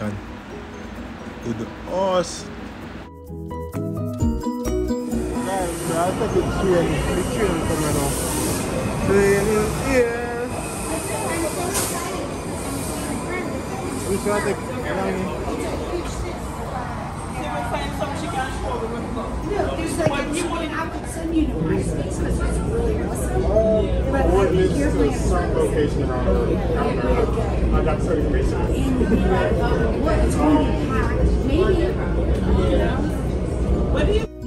4th of with the horse. Guys, I'll train. The train coming now. Train is here. Which one take? No, there's like a new one. I could send you to MySpace because it's really awesome. Uh, but What I think is you're the some location around the uh, I got certification. Uh, what it's going to be packed. Maybe. So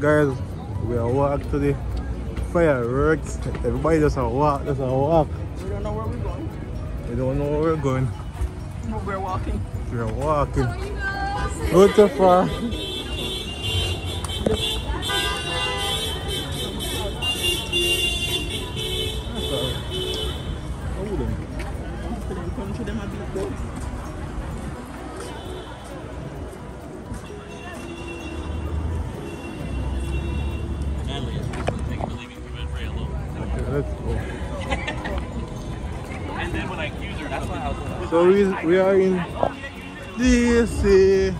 guys, we are walk to the fireworks. Everybody just a walk, just a walk. We don't know where we're going. We don't know where we're going. But we're walking. We're walking. Not too far. We, we are in DC.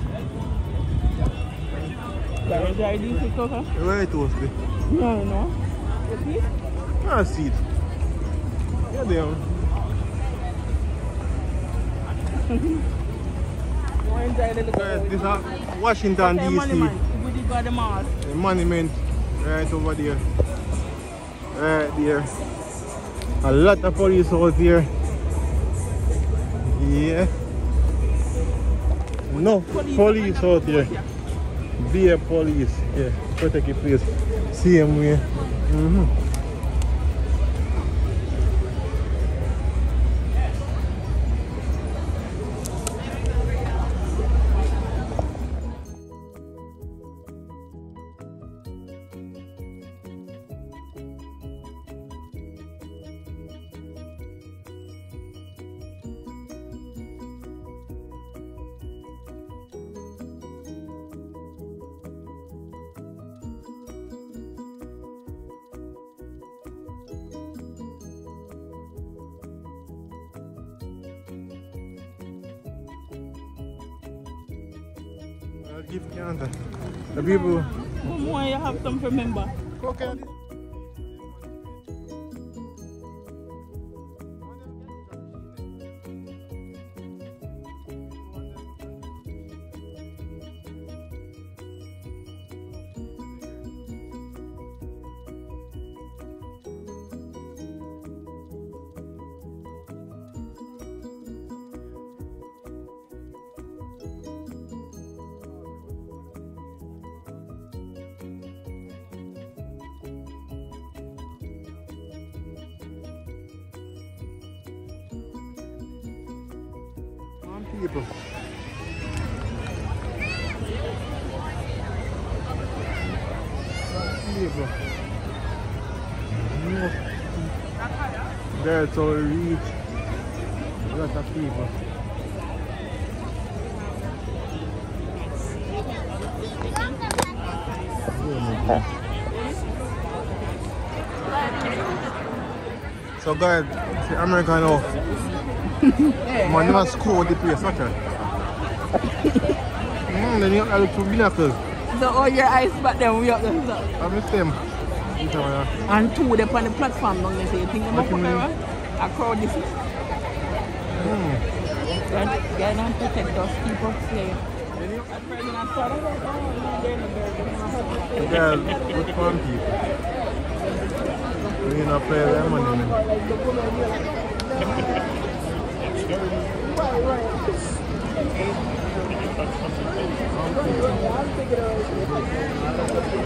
Can you try this, Coca? Where it was the? No, no. You see? Ah, see it. Yeah, damn. You want to enjoy the little Guys, this is Washington Say money, man. DC. We did go the. The monument right over there. Right there. A lot of police out here. Yeah. No police out here. Be a police. Yeah. Protect your place. Same way. Mm-hmm. I'll give Canada. The people. One more, you have some to remember. Cocaine. People. That's all reach. A lot of people. So guys, see America now. Man, you must score the place, okay? mm, then you have to look binoculars. So all your eyes back then we up there. so. I missed them. Which one, yeah? And two they on the platform down there. So you think they you put mean? there? A crowd this is. Mm. Get and protect us, keep us safe. At first, when I thought, I was like, oh, no, they're not there, they're not there. Yeah, good We gonna play them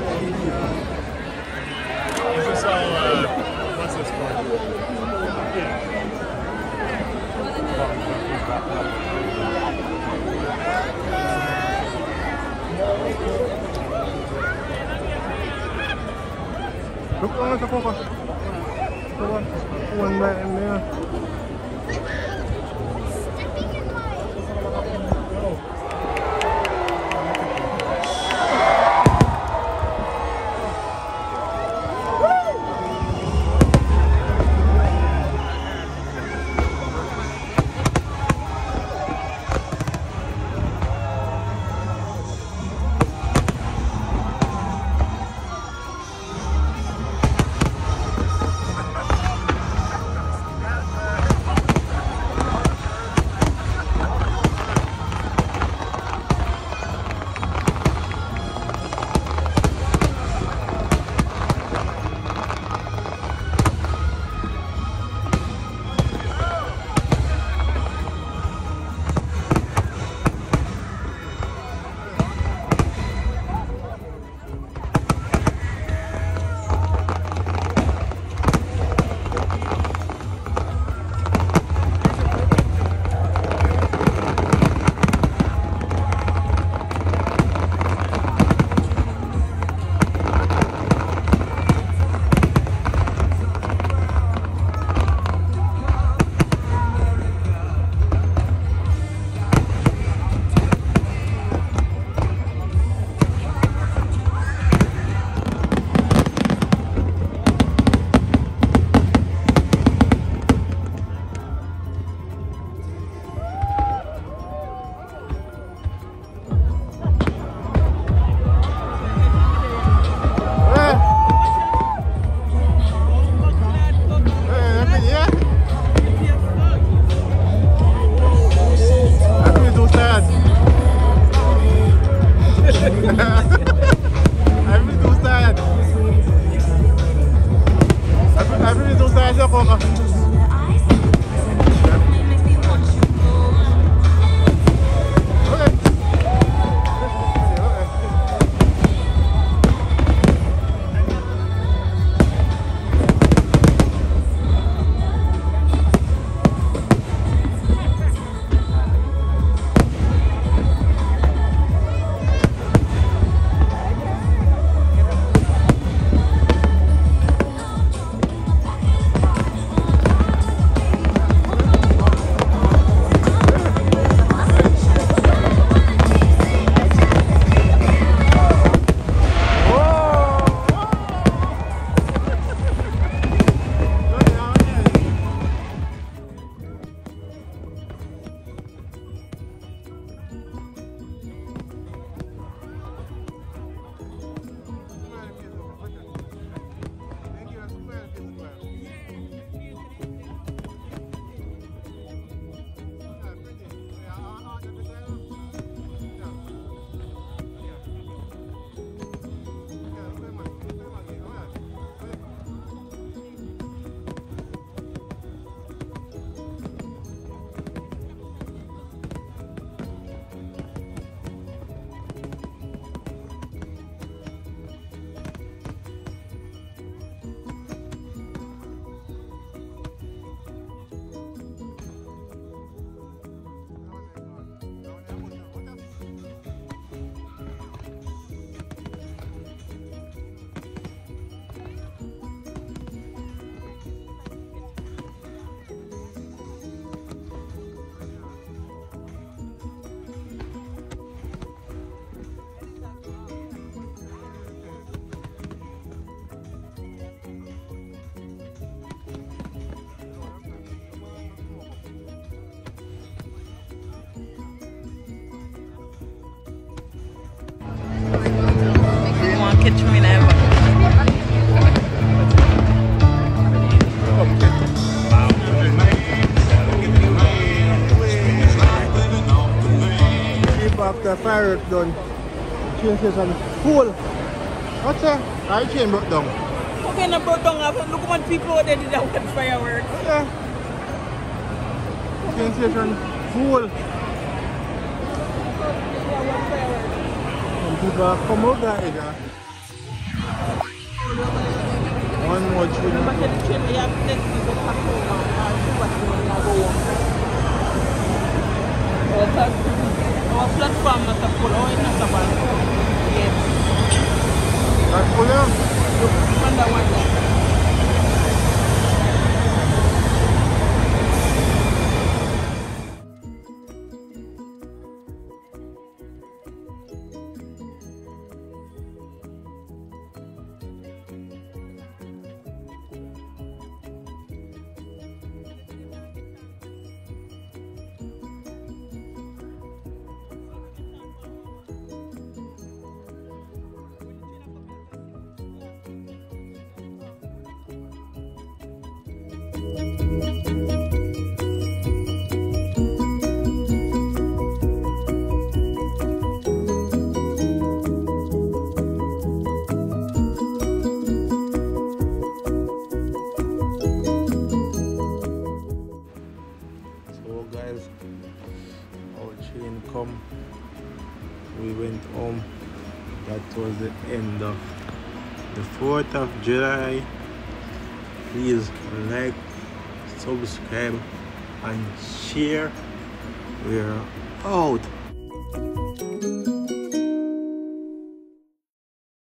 money. Is all, uh, what's this called? One, I feel so tired. I feel so tired. After fireworks done. Train station full. What's that? I chain broke down. Okay, na broke down. Look how many people out there did that with fireworks. Yeah. Train station full. And people have come out that area. One more But Method o platform na sa puloy na sa barko. Yes. Sa puloy? Mandawan na. Of the 4th of July. Please like, subscribe and share. We're out.